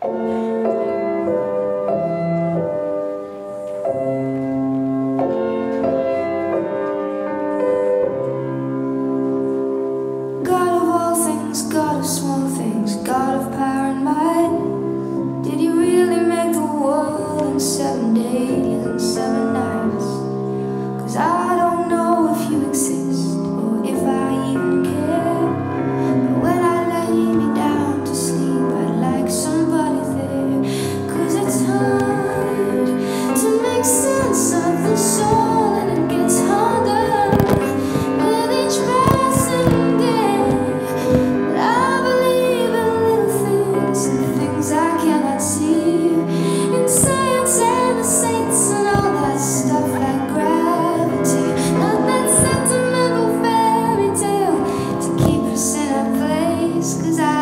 Thank you. cause I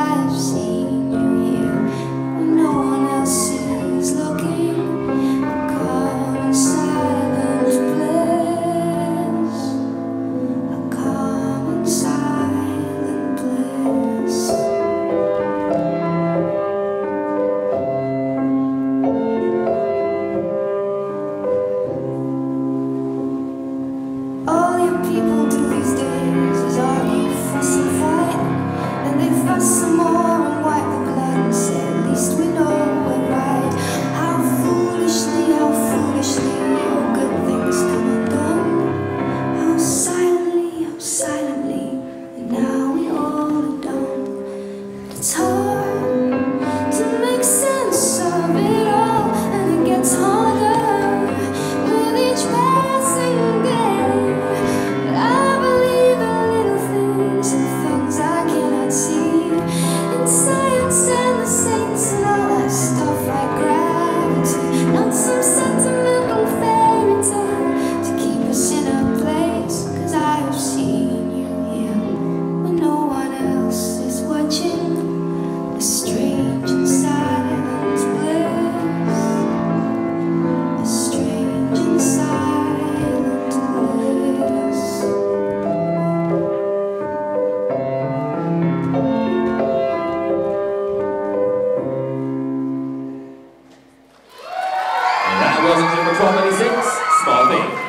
Music number 1296, Small B.